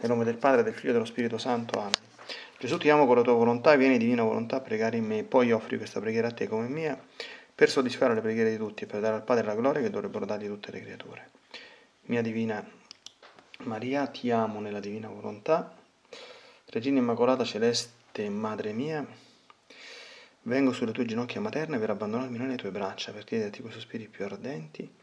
Nel nome del Padre, del Figlio e dello Spirito Santo. Amen. Gesù ti amo con la tua volontà, vieni divina volontà a pregare in me, poi offri questa preghiera a te come mia, per soddisfare le preghiere di tutti e per dare al Padre la gloria che dovrebbero dargli tutte le creature. Mia divina Maria, ti amo nella divina volontà. Regina Immacolata Celeste, Madre mia, vengo sulle tue ginocchia materne per abbandonarmi nelle tue braccia, per chiederti con sospiri più ardenti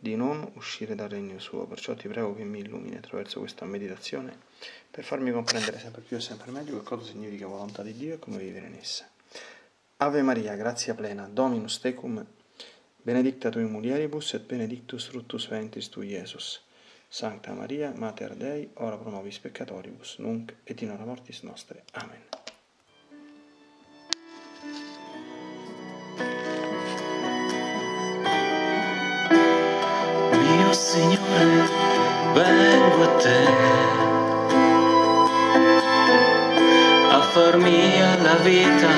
di non uscire dal regno suo. Perciò ti prego che mi illumini attraverso questa meditazione per farmi comprendere sempre più e sempre meglio che cosa significa volontà di Dio e come vivere in essa. Ave Maria, grazia plena, Dominus tecum, benedicta tui mulieribus et benedictus fructus ventris tu, Iesus. Sancta Maria, Mater Dei, ora pro nobis peccatoribus, nunc et in hora mortis nostre. Amen. Far mia la vita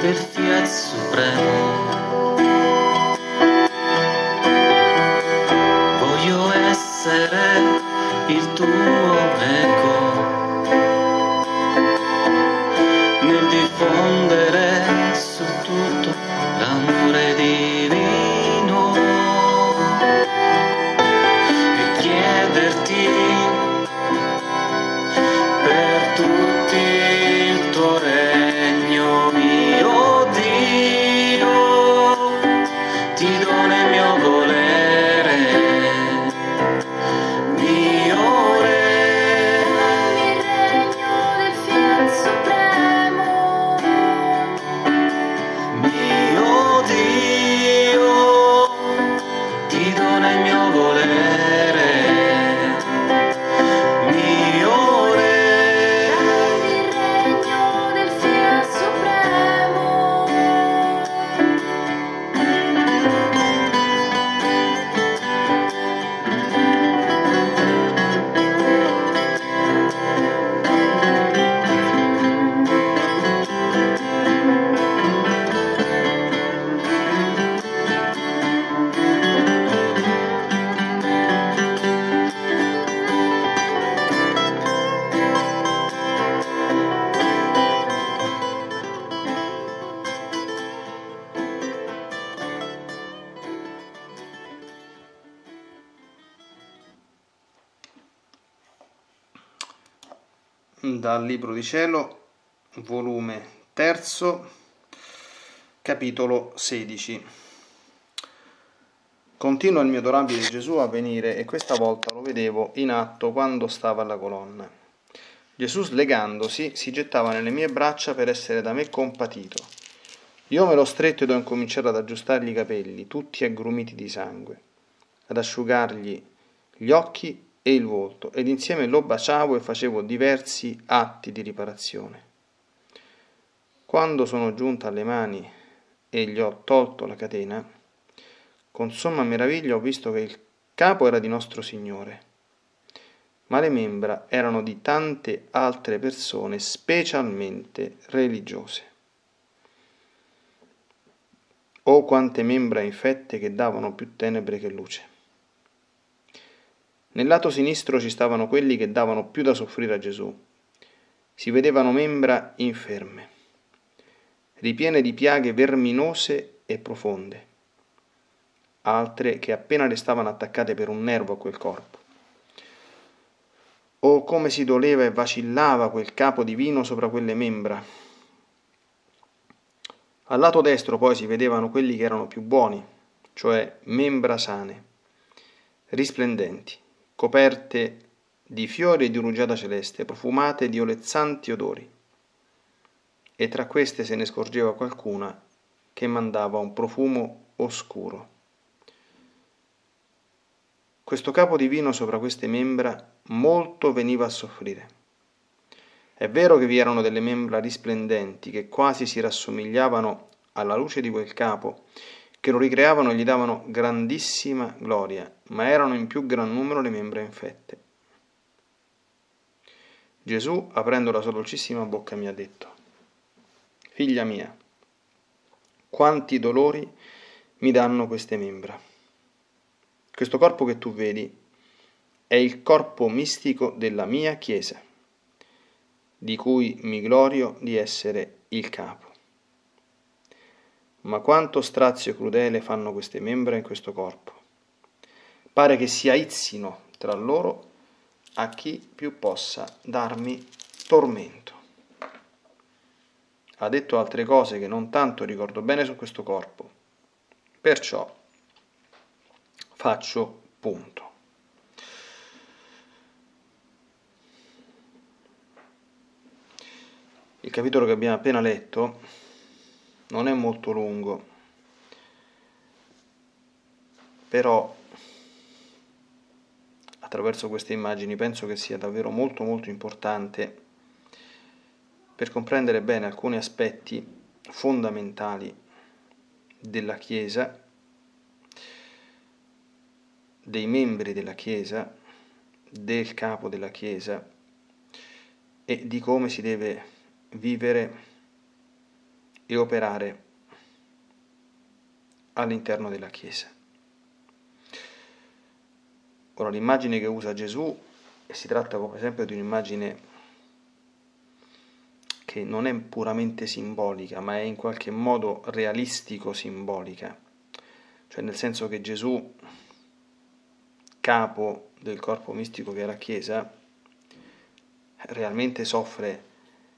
del Fiat Supremo. Voglio essere il tuo Dal Libro di Cielo, volume terzo, capitolo 16. Continua il mio adorabile Gesù a venire e questa volta lo vedevo in atto quando stava alla colonna. Gesù slegandosi si gettava nelle mie braccia per essere da me compatito. Io me l'ho stretto ed ho incominciato ad aggiustargli i capelli, tutti aggrumiti di sangue, ad asciugargli gli occhi e il volto, ed insieme lo baciavo e facevo diversi atti di riparazione. Quando sono giunta alle mani e gli ho tolto la catena, con somma meraviglia ho visto che il capo era di nostro Signore, ma le membra erano di tante altre persone, specialmente religiose. Oh quante membra infette che davano più tenebre che luce. Nel lato sinistro ci stavano quelli che davano più da soffrire a Gesù. Si vedevano membra inferme, ripiene di piaghe verminose e profonde, altre che appena le stavano attaccate per un nervo a quel corpo. Oh come si doleva e vacillava quel capo divino sopra quelle membra. Al lato destro poi si vedevano quelli che erano più buoni, cioè membra sane, risplendenti coperte di fiori e di rugiada celeste, profumate di olezzanti odori. E tra queste se ne scorgeva qualcuna che mandava un profumo oscuro. questo capo divino sopra queste membra molto veniva a soffrire. È vero che vi erano delle membra risplendenti che quasi si rassomigliavano alla luce di quel capo, che lo ricreavano e gli davano grandissima gloria, ma erano in più gran numero le membra infette. Gesù, aprendo la sua dolcissima bocca, mi ha detto, Figlia mia, quanti dolori mi danno queste membra. Questo corpo che tu vedi è il corpo mistico della mia Chiesa, di cui mi glorio di essere il capo. Ma quanto strazio crudele fanno queste membra in questo corpo. Pare che si aizzino tra loro a chi più possa darmi tormento. Ha detto altre cose che non tanto ricordo bene su questo corpo, perciò faccio punto. Il capitolo che abbiamo appena letto non è molto lungo, però attraverso queste immagini penso che sia davvero molto molto importante per comprendere bene alcuni aspetti fondamentali della Chiesa, dei membri della Chiesa, del capo della Chiesa e di come si deve vivere e operare all'interno della Chiesa. Ora l'immagine che usa Gesù, e si tratta come esempio di un'immagine che non è puramente simbolica, ma è in qualche modo realistico-simbolica, cioè nel senso che Gesù, capo del corpo mistico che è la Chiesa, realmente soffre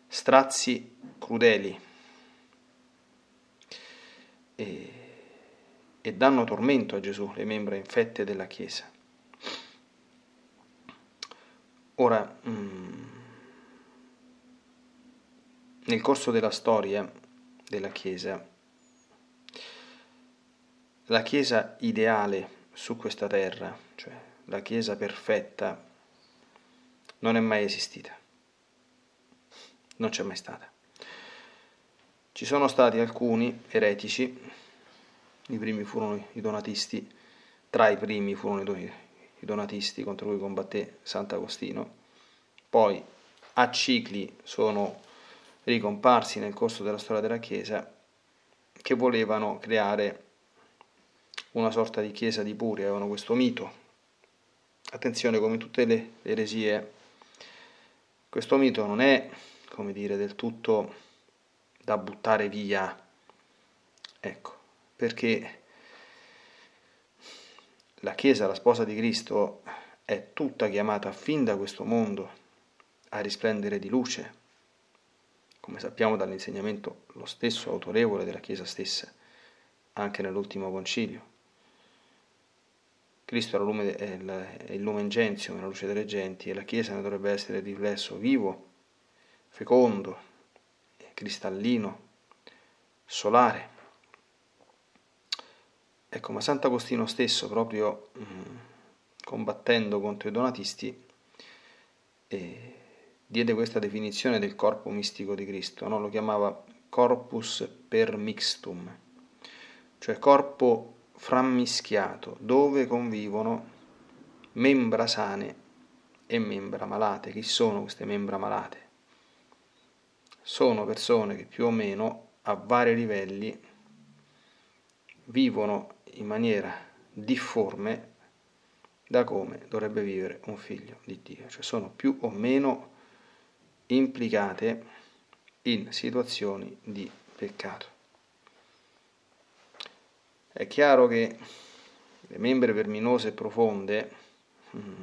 strazi crudeli e, e danno tormento a Gesù, le membra infette della Chiesa. Ora, mm, nel corso della storia della Chiesa, la Chiesa ideale su questa terra, cioè la Chiesa perfetta, non è mai esistita non c'è mai stata. Ci sono stati alcuni eretici, i primi furono i donatisti, tra i primi furono i donatisti contro cui combatté Sant'Agostino, poi a cicli sono ricomparsi nel corso della storia della Chiesa che volevano creare una sorta di chiesa di puri, avevano questo mito. Attenzione, come tutte le eresie, questo mito non è come dire, del tutto da buttare via. Ecco, perché la Chiesa, la sposa di Cristo, è tutta chiamata fin da questo mondo a risplendere di luce, come sappiamo dall'insegnamento lo stesso autorevole della Chiesa stessa, anche nell'ultimo concilio. Cristo è, lume, è il lume ingenzio, la luce delle genti, e la Chiesa ne dovrebbe essere il riflesso vivo fecondo, cristallino, solare. Ecco, ma Sant'Agostino stesso, proprio mm, combattendo contro i donatisti, eh, diede questa definizione del corpo mistico di Cristo, no? lo chiamava corpus per mixtum, cioè corpo frammischiato, dove convivono membra sane e membra malate. Chi sono queste membra malate? sono persone che più o meno a vari livelli vivono in maniera difforme da come dovrebbe vivere un figlio di Dio, cioè sono più o meno implicate in situazioni di peccato. È chiaro che le membre verminose profonde mm,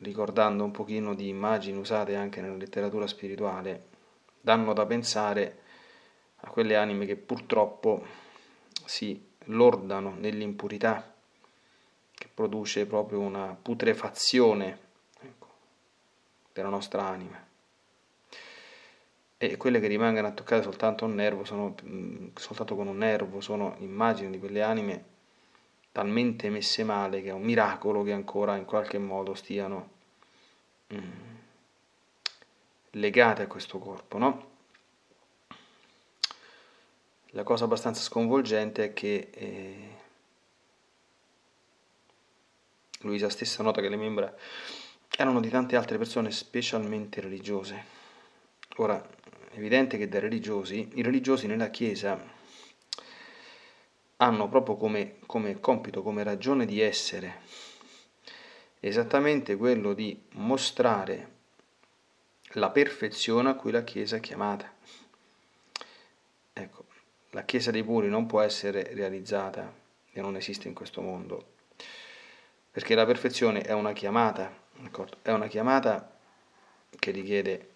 ricordando un pochino di immagini usate anche nella letteratura spirituale, danno da pensare a quelle anime che purtroppo si lordano nell'impurità, che produce proprio una putrefazione ecco, della nostra anima. E quelle che rimangono a toccare soltanto un nervo, sono, soltanto con un nervo, sono immagini di quelle anime talmente messe male che è un miracolo che ancora in qualche modo stiano mm, legate a questo corpo, no? La cosa abbastanza sconvolgente è che eh, Luisa stessa nota che le membra erano di tante altre persone specialmente religiose. Ora, è evidente che dai religiosi, i religiosi nella Chiesa hanno proprio come, come compito, come ragione di essere, esattamente quello di mostrare la perfezione a cui la Chiesa è chiamata. La Chiesa dei puri non può essere realizzata e non esiste in questo mondo perché la perfezione è una chiamata, è una chiamata che richiede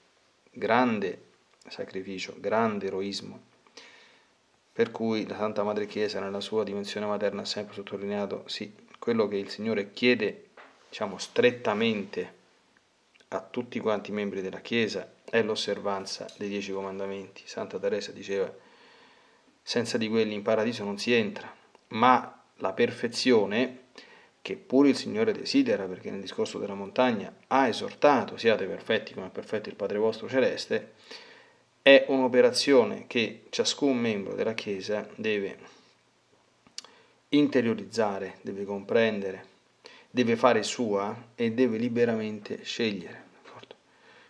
grande sacrificio, grande eroismo, per cui la Santa Madre Chiesa nella sua dimensione materna ha sempre sottolineato, sì, quello che il Signore chiede, diciamo, strettamente a tutti quanti i membri della Chiesa è l'osservanza dei dieci comandamenti. Santa Teresa diceva, senza di quelli in paradiso non si entra, ma la perfezione che pure il Signore desidera, perché nel discorso della montagna ha esortato, siate perfetti come è perfetto il Padre vostro celeste, è un'operazione che ciascun membro della Chiesa deve interiorizzare, deve comprendere, deve fare sua e deve liberamente scegliere.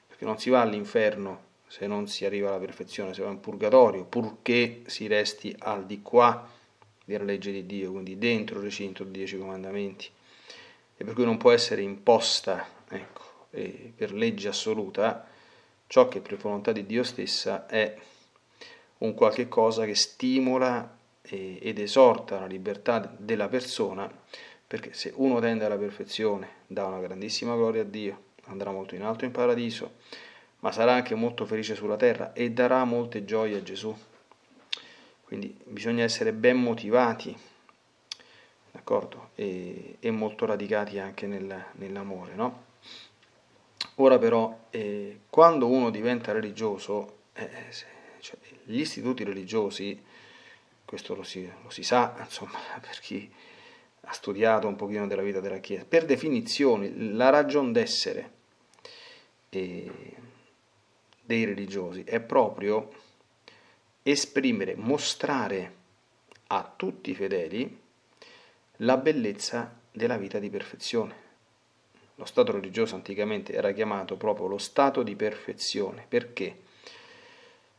Perché non si va all'inferno se non si arriva alla perfezione, si va in purgatorio, purché si resti al di qua della legge di Dio, quindi dentro il recinto dei dieci comandamenti, e per cui non può essere imposta ecco, per legge assoluta ciò che per volontà di Dio stessa è un qualche cosa che stimola ed esorta la libertà della persona, perché se uno tende alla perfezione dà una grandissima gloria a Dio, andrà molto in alto in paradiso, ma sarà anche molto felice sulla terra e darà molte gioie a Gesù. Quindi bisogna essere ben motivati, d'accordo? E, e molto radicati anche nel, nell'amore, no? Ora però, eh, quando uno diventa religioso, eh, cioè, gli istituti religiosi, questo lo si, lo si sa, insomma, per chi ha studiato un pochino della vita della Chiesa, per definizione, la ragione d'essere eh, dei religiosi è proprio esprimere, mostrare a tutti i fedeli la bellezza della vita di perfezione. Lo stato religioso anticamente era chiamato proprio lo stato di perfezione. Perché?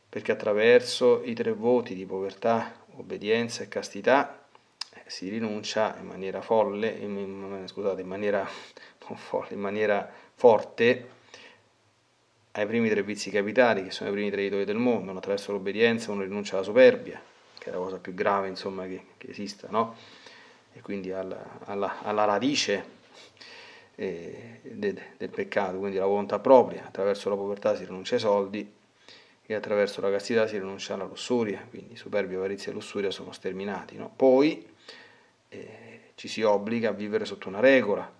Perché attraverso i tre voti di povertà, obbedienza e castità eh, si rinuncia in maniera folle, in, scusate, in maniera, in maniera forte ai primi tre vizi capitali, che sono i primi tre idoli del mondo, attraverso l'obbedienza uno rinuncia alla superbia, che è la cosa più grave insomma, che, che esista, no? e quindi alla, alla, alla radice eh, de, del peccato, quindi la volontà propria, attraverso la povertà si rinuncia ai soldi e attraverso la castità si rinuncia alla lussuria, quindi superbia, avarizia e lussuria sono sterminati. No? Poi eh, ci si obbliga a vivere sotto una regola,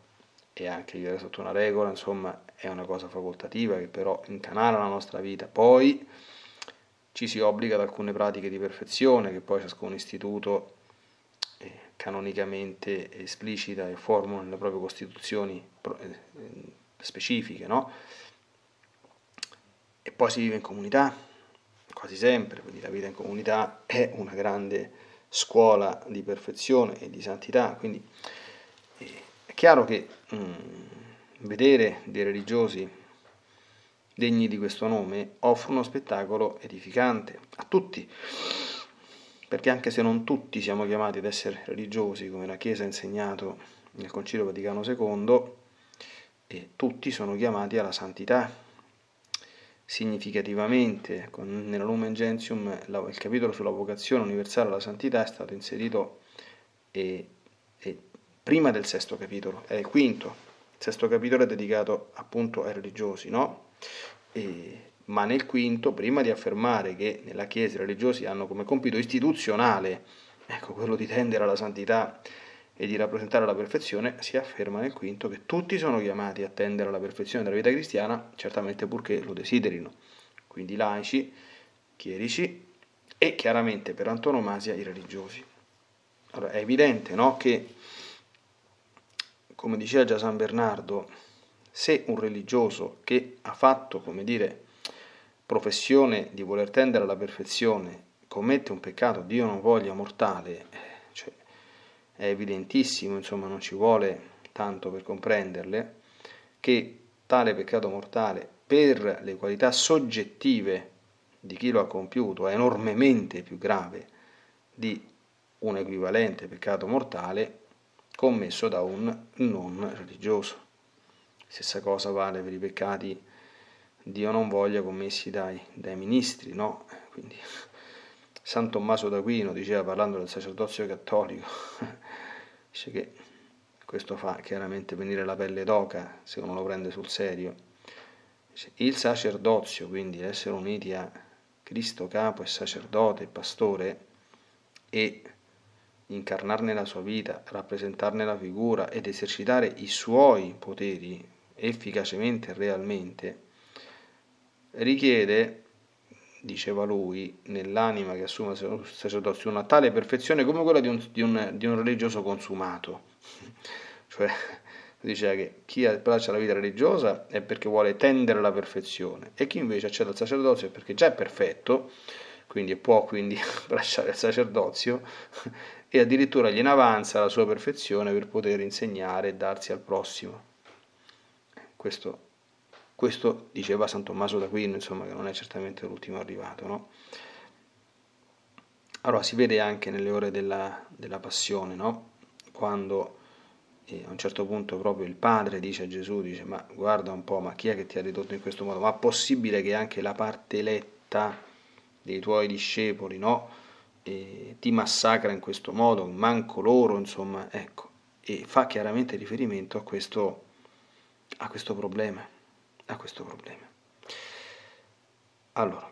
e anche vivere sotto una regola, insomma, è una cosa facoltativa che però incanala la nostra vita. Poi ci si obbliga ad alcune pratiche di perfezione che poi ciascun istituto eh, canonicamente esplicita e formula nelle proprie costituzioni eh, specifiche, no? E poi si vive in comunità, quasi sempre, quindi la vita in comunità è una grande scuola di perfezione e di santità, quindi eh, chiaro che mh, mm, vedere dei religiosi degni di questo nome offre uno spettacolo edificante a tutti, perché anche se non tutti siamo chiamati ad essere religiosi, come la Chiesa ha insegnato nel Concilio Vaticano II, tutti sono chiamati alla santità. Significativamente, nella Lumen Gentium, il capitolo sulla vocazione universale alla santità è stato inserito e, e prima del sesto capitolo, è il quinto. Il sesto capitolo è dedicato appunto ai religiosi, no? E, ma nel quinto, prima di affermare che nella Chiesa i religiosi hanno come compito istituzionale, ecco, quello di tendere alla santità e di rappresentare la perfezione, si afferma nel quinto che tutti sono chiamati a tendere alla perfezione della vita cristiana, certamente purché lo desiderino. Quindi laici, chierici e chiaramente per antonomasia i religiosi. Allora, è evidente no, che, come diceva già San Bernardo, se un religioso che ha fatto, come dire, professione di voler tendere alla perfezione commette un peccato, Dio non voglia, mortale, cioè, è evidentissimo, insomma, non ci vuole tanto per comprenderle, che tale peccato mortale, per le qualità soggettive di chi lo ha compiuto, è enormemente più grave di un equivalente peccato mortale commesso da un non religioso. Stessa cosa vale per i peccati Dio non voglia commessi dai, dai ministri, no? Quindi San Tommaso d'Aquino diceva parlando del sacerdozio cattolico, dice che questo fa chiaramente venire la pelle d'oca se uno lo prende sul serio. Il sacerdozio, quindi essere uniti a Cristo capo e sacerdote e pastore e incarnarne la sua vita, rappresentarne la figura ed esercitare i suoi poteri efficacemente e realmente, richiede, diceva lui, nell'anima che assume il sacerdozio una tale perfezione come quella di un, di un, di un religioso consumato. cioè, diceva che chi abbraccia la vita religiosa è perché vuole tendere alla perfezione e chi invece accede al sacerdozio è perché già è perfetto, quindi può quindi abbracciare il sacerdozio e addirittura gliene avanza la sua perfezione per poter insegnare e darsi al prossimo. Questo, questo diceva San Tommaso d'Aquino, insomma, che non è certamente l'ultimo arrivato, no? Allora si vede anche nelle ore della, della passione, no? Quando eh, a un certo punto proprio il padre dice a Gesù, dice, ma guarda un po', ma chi è che ti ha ridotto in questo modo? Ma è possibile che anche la parte eletta dei tuoi discepoli, no? E ti massacra in questo modo, manco loro, insomma, ecco, e fa chiaramente riferimento a questo, a questo problema, a questo problema. Allora,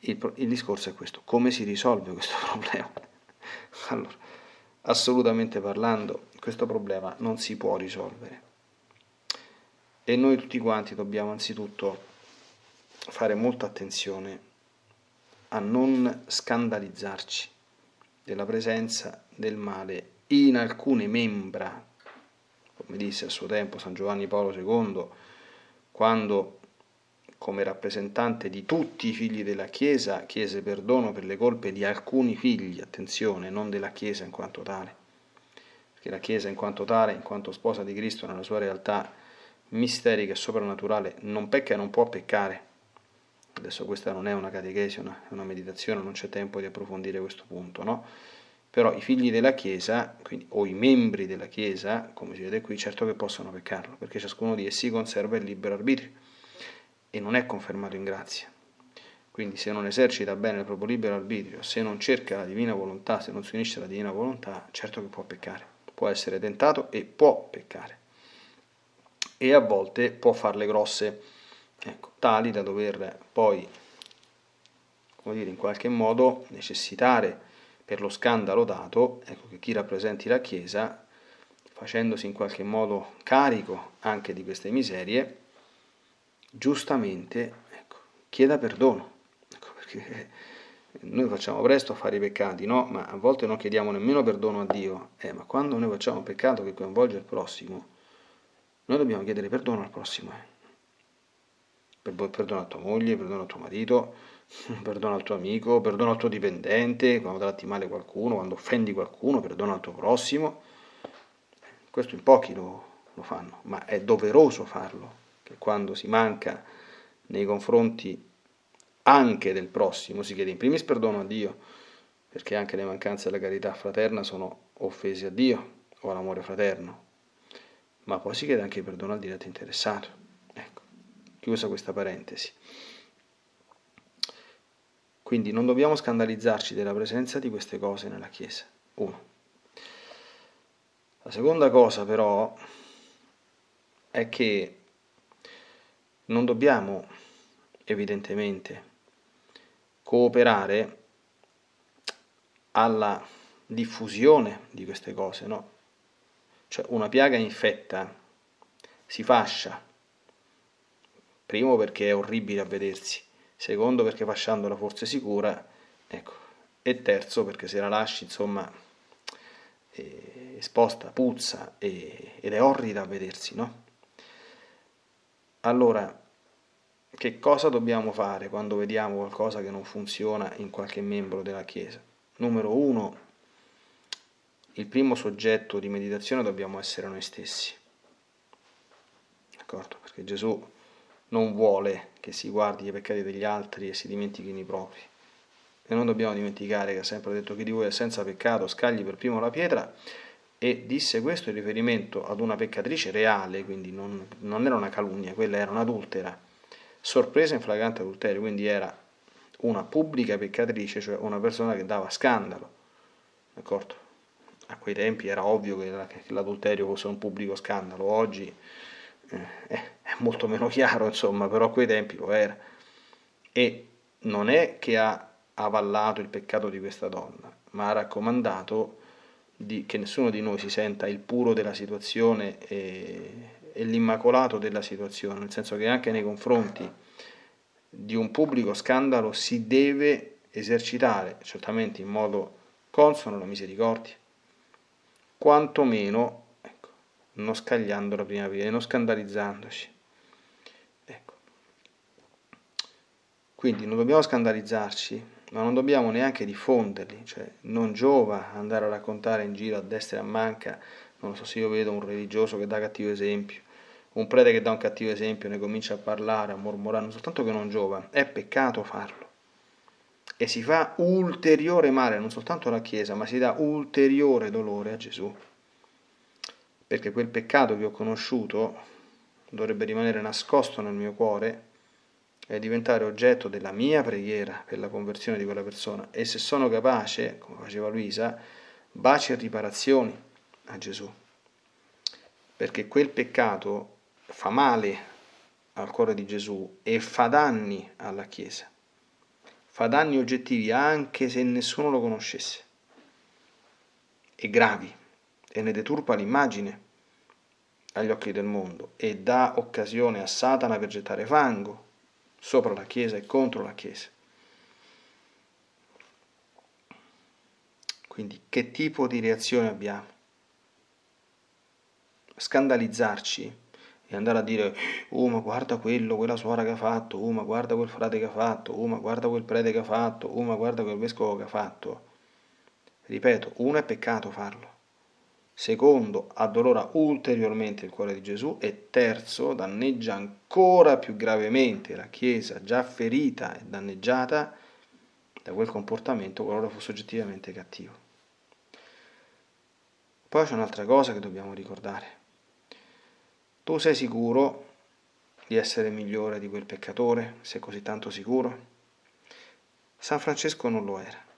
il, il discorso è questo, come si risolve questo problema? Allora, assolutamente parlando, questo problema non si può risolvere. E noi tutti quanti dobbiamo anzitutto fare molta attenzione a non scandalizzarci della presenza del male in alcune membra, come disse a suo tempo San Giovanni Paolo II, quando come rappresentante di tutti i figli della Chiesa chiese perdono per le colpe di alcuni figli, attenzione, non della Chiesa in quanto tale, perché la Chiesa in quanto tale, in quanto sposa di Cristo nella sua realtà misterica e soprannaturale, non pecca e non può peccare Adesso questa non è una catechesi, è una meditazione, non c'è tempo di approfondire questo punto, no? Però i figli della Chiesa, quindi, o i membri della Chiesa, come si vede qui, certo che possono peccarlo, perché ciascuno di essi conserva il libero arbitrio e non è confermato in grazia. Quindi se non esercita bene il proprio libero arbitrio, se non cerca la divina volontà, se non si unisce alla divina volontà, certo che può peccare, può essere tentato e può peccare. E a volte può farle grosse ecco, tali da dover poi, come dire, in qualche modo necessitare per lo scandalo dato, ecco, che chi rappresenti la Chiesa, facendosi in qualche modo carico anche di queste miserie, giustamente ecco, chieda perdono, ecco, perché noi facciamo presto a fare i peccati, no? Ma a volte non chiediamo nemmeno perdono a Dio, eh, ma quando noi facciamo un peccato che coinvolge il prossimo, noi dobbiamo chiedere perdono al prossimo. Eh perdona a tua moglie, perdona a tuo marito, perdona al tuo amico, perdona al tuo dipendente, quando tratti male qualcuno, quando offendi qualcuno, perdona al tuo prossimo. Questo in pochi lo, lo fanno, ma è doveroso farlo, che quando si manca nei confronti anche del prossimo si chiede in primis perdono a Dio, perché anche le mancanze della carità fraterna sono offese a Dio o all'amore fraterno, ma poi si chiede anche perdono al diretto interessato. Chiusa questa parentesi. Quindi non dobbiamo scandalizzarci della presenza di queste cose nella Chiesa. Uno. La seconda cosa però è che non dobbiamo evidentemente cooperare alla diffusione di queste cose, no? Cioè una piaga infetta si fascia Primo perché è orribile a vedersi, secondo perché fasciandola forse sicura, ecco. E terzo perché se la lasci, insomma, eh, esposta, puzza e, ed è orrida a vedersi, no? Allora, che cosa dobbiamo fare quando vediamo qualcosa che non funziona in qualche membro della Chiesa? Numero uno, il primo soggetto di meditazione dobbiamo essere noi stessi. D'accordo? Perché Gesù non vuole che si guardi i peccati degli altri e si dimentichino i propri. E non dobbiamo dimenticare che ha sempre detto che di voi è senza peccato, scagli per primo la pietra, e disse questo in riferimento ad una peccatrice reale, quindi non, non era una calunnia, quella era un'adultera, sorpresa in flagrante adulterio, quindi era una pubblica peccatrice, cioè una persona che dava scandalo. D'accordo? A quei tempi era ovvio che l'adulterio fosse un pubblico scandalo, oggi è molto meno chiaro, insomma, però a quei tempi lo era. E non è che ha avallato il peccato di questa donna, ma ha raccomandato di, che nessuno di noi si senta il puro della situazione e, e l'immacolato della situazione, nel senso che anche nei confronti di un pubblico scandalo si deve esercitare, certamente in modo consono, la misericordia, quantomeno non scagliando la prima via, non scandalizzandoci. Ecco. Quindi non dobbiamo scandalizzarci ma non dobbiamo neanche diffonderli, cioè non giova andare a raccontare in giro a destra e a manca, non so se io vedo un religioso che dà cattivo esempio, un prete che dà un cattivo esempio, ne comincia a parlare, a mormorare, non soltanto che non giova, è peccato farlo. E si fa ulteriore male, non soltanto alla Chiesa, ma si dà ulteriore dolore a Gesù. Perché quel peccato che ho conosciuto dovrebbe rimanere nascosto nel mio cuore e diventare oggetto della mia preghiera per la conversione di quella persona e se sono capace, come faceva Luisa, baci e riparazioni a Gesù. Perché quel peccato fa male al cuore di Gesù e fa danni alla Chiesa. Fa danni oggettivi anche se nessuno lo conoscesse. E gravi. E ne deturpa l'immagine agli occhi del mondo e dà occasione a Satana per gettare fango sopra la Chiesa e contro la Chiesa. Quindi che tipo di reazione abbiamo? Scandalizzarci e andare a dire, oh ma guarda quello, quella suora che ha fatto, oh ma guarda quel frate che ha fatto, oh ma guarda quel prete che ha fatto, oh ma guarda quel vescovo che ha fatto. Ripeto, uno è peccato farlo secondo addolora ulteriormente il cuore di Gesù e terzo danneggia ancora più gravemente la Chiesa già ferita e danneggiata da quel comportamento qualora fosse oggettivamente cattivo. Poi c'è un'altra cosa che dobbiamo ricordare. Tu sei sicuro di essere migliore di quel peccatore? Sei così tanto sicuro? San Francesco non lo era.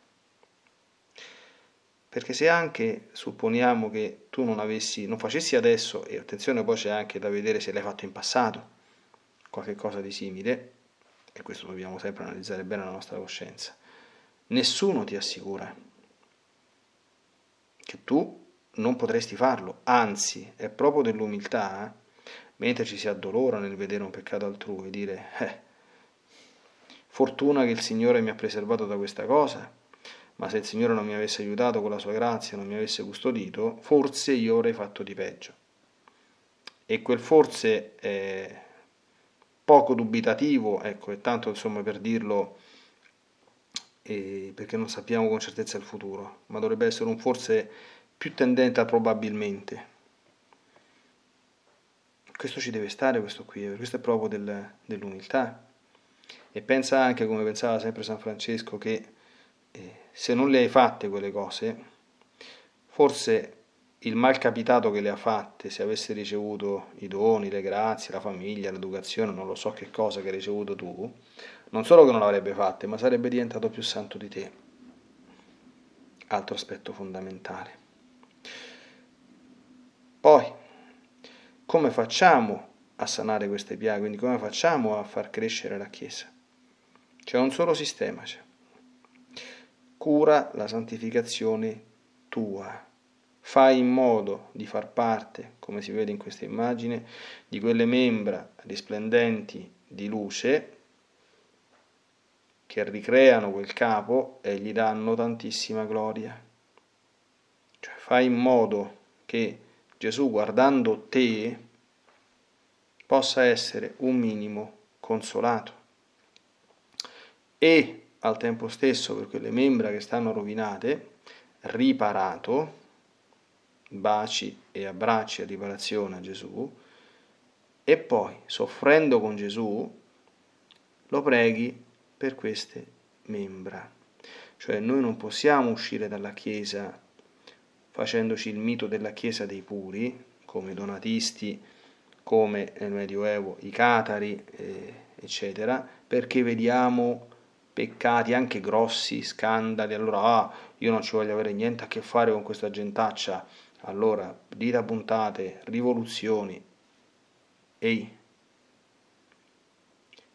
Perché se anche supponiamo che tu non avessi, non facessi adesso, e attenzione poi c'è anche da vedere se l'hai fatto in passato, qualche cosa di simile, e questo dobbiamo sempre analizzare bene la nostra coscienza, nessuno ti assicura che tu non potresti farlo, anzi è proprio dell'umiltà, eh, mentre ci si addolora nel vedere un peccato altrui, dire, eh, fortuna che il Signore mi ha preservato da questa cosa, ma se il Signore non mi avesse aiutato con la sua grazia, non mi avesse custodito, forse io avrei fatto di peggio. E quel forse è poco dubitativo, ecco, è tanto insomma per dirlo, eh, perché non sappiamo con certezza il futuro, ma dovrebbe essere un forse più tendente a probabilmente. Questo ci deve stare, questo qui, questo è proprio del, dell'umiltà. E pensa anche, come pensava sempre San Francesco, che se non le hai fatte quelle cose, forse il mal capitato che le ha fatte, se avesse ricevuto i doni, le grazie, la famiglia, l'educazione, non lo so che cosa che hai ricevuto tu, non solo che non l'avrebbe fatte, ma sarebbe diventato più santo di te. Altro aspetto fondamentale. Poi, come facciamo a sanare queste piaghe? Quindi come facciamo a far crescere la Chiesa? C'è un solo sistema, c'è cura la santificazione tua. Fai in modo di far parte, come si vede in questa immagine, di quelle membra risplendenti di luce che ricreano quel capo e gli danno tantissima gloria. Cioè fai in modo che Gesù guardando te possa essere un minimo consolato e al tempo stesso per quelle membra che stanno rovinate riparato baci e abbracci a riparazione a Gesù e poi soffrendo con Gesù lo preghi per queste membra. Cioè noi non possiamo uscire dalla Chiesa facendoci il mito della Chiesa dei puri, come i donatisti, come nel Medioevo i catari, eh, eccetera, perché vediamo peccati anche grossi, scandali, allora ah, io non ci voglio avere niente a che fare con questa gentaccia, allora dita puntate, rivoluzioni. Ehi,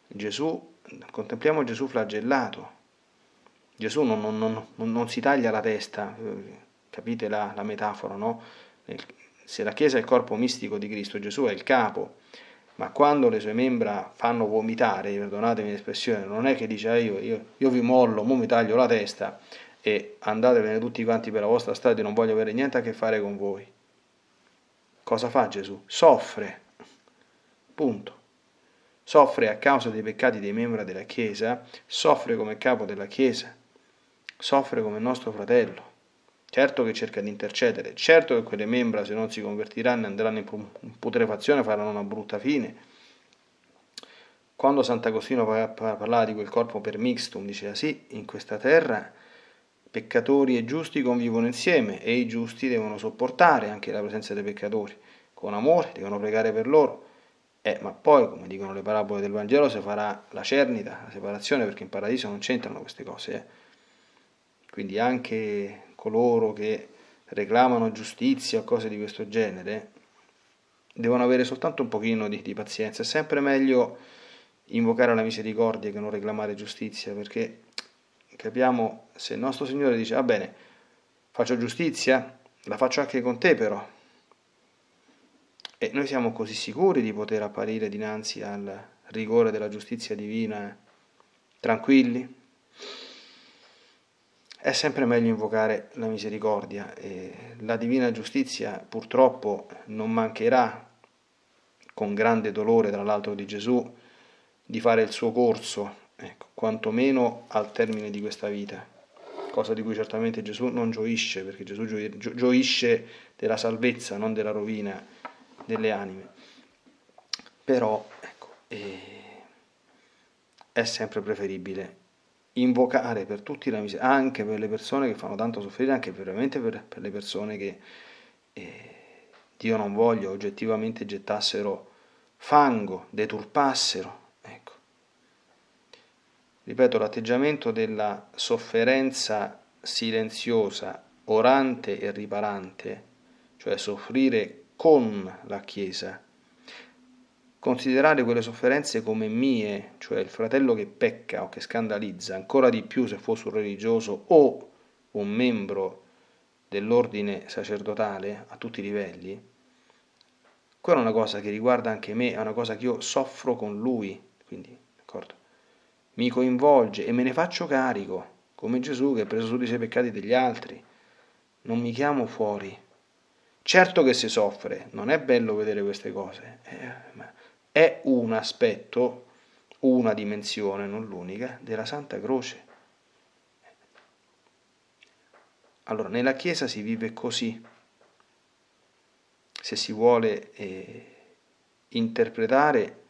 Gesù, contempliamo Gesù flagellato. Gesù non, non, non, non, si taglia la testa, capite la, la metafora, no? Se la Chiesa è il corpo mistico di Cristo, Gesù è il capo, ma quando le sue membra fanno vomitare, perdonatemi l'espressione, non è che dice ah, io, io, io vi mollo, mo mi taglio la testa e andatevene tutti quanti per la vostra strada, io non voglio avere niente a che fare con voi. Cosa fa Gesù? Soffre. Punto soffre a causa dei peccati dei membri della Chiesa, soffre come capo della Chiesa, soffre come nostro fratello. Certo che cerca di intercedere, certo che quelle membra se non si convertiranno andranno in putrefazione faranno una brutta fine. Quando Sant'Agostino parlava di quel corpo per mixtum, diceva sì, in questa terra peccatori e giusti convivono insieme e i giusti devono sopportare anche la presenza dei peccatori, con amore, devono pregare per loro, eh, ma poi, come dicono le parabole del Vangelo, si farà la cernita, la separazione, perché in paradiso non c'entrano queste cose. Eh. Quindi anche coloro che reclamano giustizia o cose di questo genere devono avere soltanto un pochino di, di pazienza. È sempre meglio invocare la misericordia che non reclamare giustizia, perché capiamo se il nostro Signore dice, va bene, faccio giustizia, la faccio anche con te però, e noi siamo così sicuri di poter apparire dinanzi al rigore della giustizia divina, tranquilli? È sempre meglio invocare la misericordia e la divina giustizia purtroppo non mancherà, con grande dolore tra l'altro di Gesù, di fare il suo corso, ecco, quantomeno al termine di questa vita, cosa di cui certamente Gesù non gioisce, perché Gesù gioisce della salvezza, non della rovina delle anime. Però ecco, eh, è sempre preferibile invocare per tutti la miseria, anche per le persone che fanno tanto soffrire, anche veramente per, per le persone che eh, Dio non voglia oggettivamente gettassero fango, deturpassero. Ecco. Ripeto, l'atteggiamento della sofferenza silenziosa, orante e riparante, cioè soffrire con la Chiesa. Considerare quelle sofferenze come mie, cioè il fratello che pecca o che scandalizza, ancora di più se fosse un religioso o un membro dell'ordine sacerdotale a tutti i livelli, quella è una cosa che riguarda anche me, è una cosa che io soffro con lui, quindi, d'accordo? Mi coinvolge e me ne faccio carico, come Gesù che ha preso su di sé i peccati degli altri. Non mi chiamo fuori, Certo che si soffre, non è bello vedere queste cose, eh, è un aspetto, una dimensione, non l'unica, della Santa Croce. Allora, nella Chiesa si vive così. Se si vuole eh, interpretare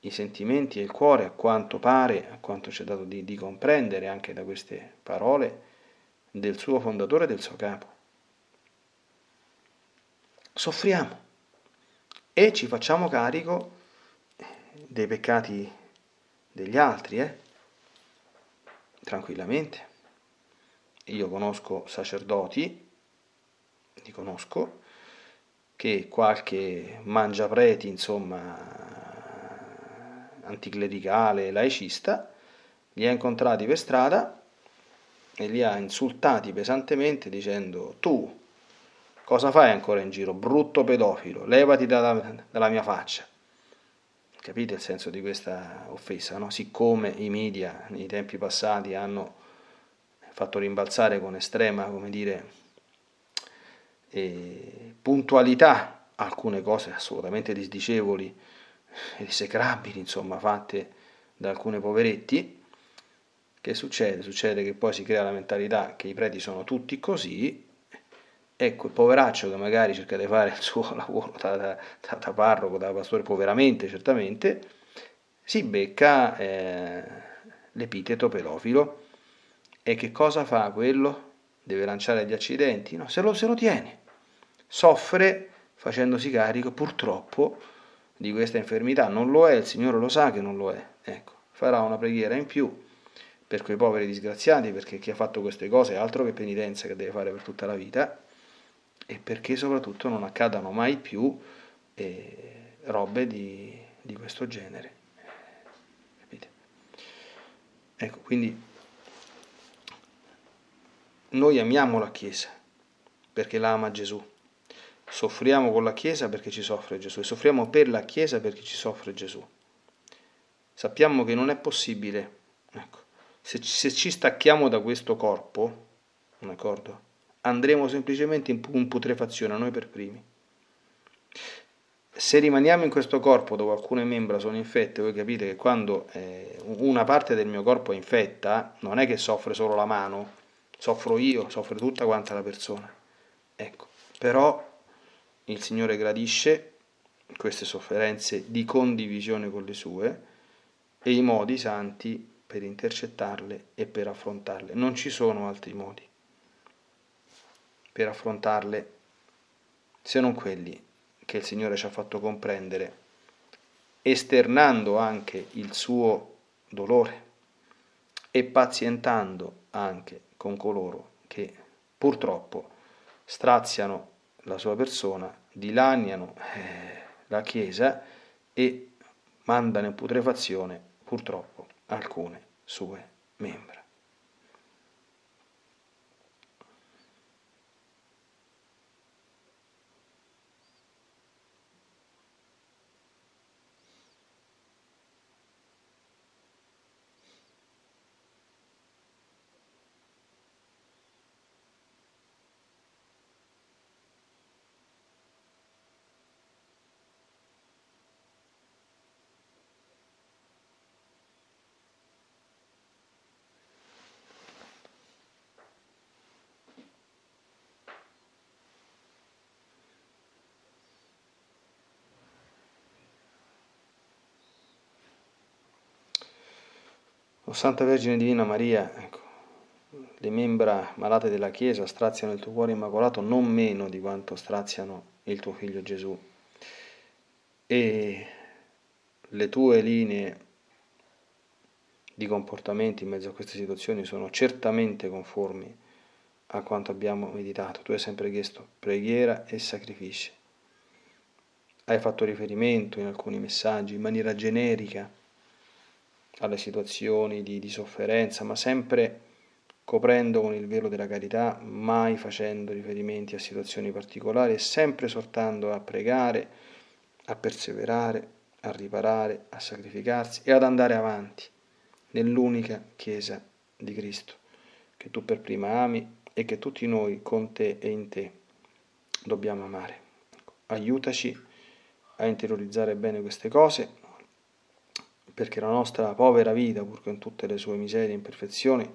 i sentimenti e il cuore, a quanto pare, a quanto ci è dato di, di comprendere anche da queste parole, del suo fondatore e del suo capo soffriamo e ci facciamo carico dei peccati degli altri, eh? tranquillamente. Io conosco sacerdoti, li conosco, che qualche mangiapreti, insomma, anticlericale, laicista, li ha incontrati per strada e li ha insultati pesantemente dicendo tu Cosa fai ancora in giro? Brutto pedofilo, levati dalla, dalla mia faccia. Capite il senso di questa offesa? No? Siccome i media nei tempi passati hanno fatto rimbalzare con estrema, come dire, e puntualità alcune cose assolutamente disdicevoli ed esecrabili, insomma, fatte da alcuni poveretti, che succede? Succede che poi si crea la mentalità che i preti sono tutti così, ecco il poveraccio che magari cerca di fare il suo lavoro da, da, da, parroco, da pastore, poveramente certamente, si becca eh, l'epiteto pedofilo. E che cosa fa quello? Deve lanciare gli accidenti? No, se lo, se lo tiene, soffre facendosi carico purtroppo di questa infermità, non lo è, il Signore lo sa che non lo è, ecco, farà una preghiera in più per quei poveri disgraziati, perché chi ha fatto queste cose è altro che penitenza che deve fare per tutta la vita, e perché soprattutto non accadano mai più eh, robe di, di, questo genere. Capite? Ecco, quindi noi amiamo la Chiesa perché la ama Gesù, soffriamo con la Chiesa perché ci soffre Gesù e soffriamo per la Chiesa perché ci soffre Gesù. Sappiamo che non è possibile, ecco, se, se ci stacchiamo da questo corpo, d'accordo? Andremo semplicemente in, putrefazione, noi per primi. Se rimaniamo in questo corpo dove alcune membra sono infette, voi capite che quando eh, una parte del mio corpo è infetta, non è che soffre solo la mano, soffro io, soffre tutta quanta la persona. Ecco, però il Signore gradisce queste sofferenze di condivisione con le sue e i modi santi per intercettarle e per affrontarle. Non ci sono altri modi per affrontarle se non quelli che il Signore ci ha fatto comprendere, esternando anche il suo dolore e pazientando anche con coloro che purtroppo straziano la sua persona, dilaniano eh, la Chiesa e mandano in putrefazione purtroppo alcune sue membra. O Santa Vergine Divina Maria, ecco, le membra malate della Chiesa straziano il tuo cuore immacolato non meno di quanto straziano il tuo figlio Gesù. E le tue linee di comportamento in mezzo a queste situazioni sono certamente conformi a quanto abbiamo meditato. Tu hai sempre chiesto preghiera e sacrificio. Hai fatto riferimento in alcuni messaggi in maniera generica alle situazioni di, di sofferenza, ma sempre coprendo con il velo della carità, mai facendo riferimenti a situazioni particolari sempre esortando a pregare, a perseverare, a riparare, a sacrificarsi e ad andare avanti nell'unica Chiesa di Cristo, che tu per prima ami e che tutti noi con te e in te dobbiamo amare. Ecco, aiutaci a interiorizzare bene queste cose perché la nostra povera vita, pur con tutte le sue miserie e imperfezioni,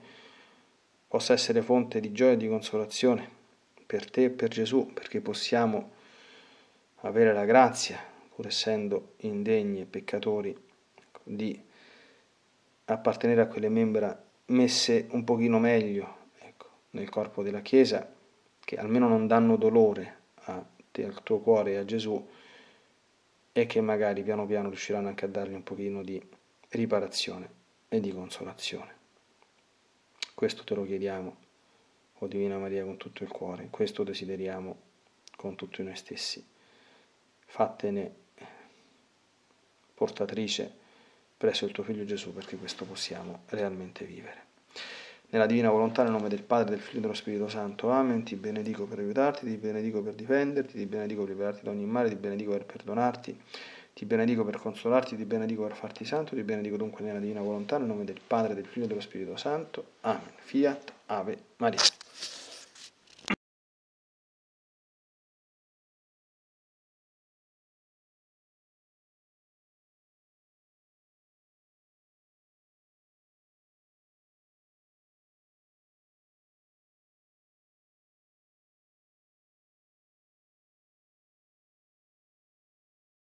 possa essere fonte di gioia e di consolazione per te e per Gesù, perché possiamo avere la grazia, pur essendo indegni e peccatori, di appartenere a quelle membra messe un pochino meglio ecco, nel corpo della Chiesa, che almeno non danno dolore a te, al tuo cuore e a Gesù, e che magari piano piano riusciranno anche a dargli un pochino di riparazione e di consolazione. Questo te lo chiediamo, o Divina Maria, con tutto il cuore, questo desideriamo con tutti noi stessi. Fattene portatrice presso il tuo Figlio Gesù perché questo possiamo realmente vivere. Nella divina volontà, nel nome del Padre, del Figlio e dello Spirito Santo. Amen. Ti benedico per aiutarti, ti benedico per difenderti, ti benedico per liberarti da ogni male, ti benedico per perdonarti, ti benedico per consolarti, ti benedico per farti santo, ti benedico dunque nella divina volontà, nel nome del Padre, del Figlio e dello Spirito Santo. Amen. Fiat Ave Maria.